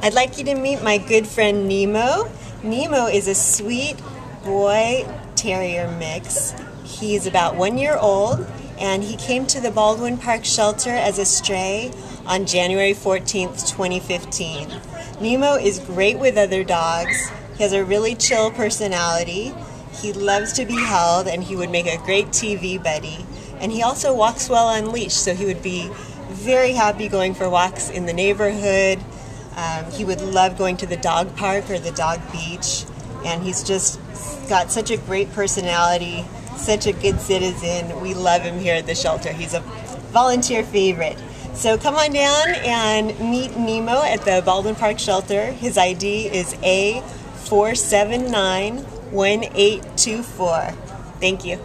I'd like you to meet my good friend Nemo. Nemo is a sweet boy terrier mix. He's about one year old and he came to the Baldwin Park shelter as a stray on January 14th, 2015. Nemo is great with other dogs. He has a really chill personality. He loves to be held and he would make a great TV buddy. And he also walks well on leash, so he would be very happy going for walks in the neighborhood. Um, he would love going to the dog park or the dog beach. And he's just got such a great personality, such a good citizen. We love him here at the shelter. He's a volunteer favorite. So come on down and meet Nemo at the Baldwin Park shelter. His ID is A4791824. Thank you.